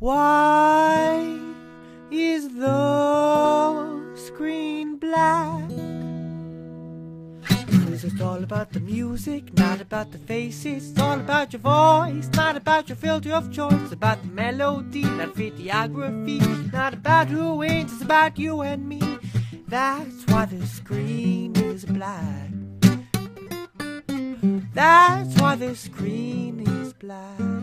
Why is the screen black? Cause it's all about the music, not about the faces. It's all about your voice, not about your filter of choice. It's about the melody, not videography. Not about who wins, it's about you and me. That's why the screen is black. That's why the screen is black.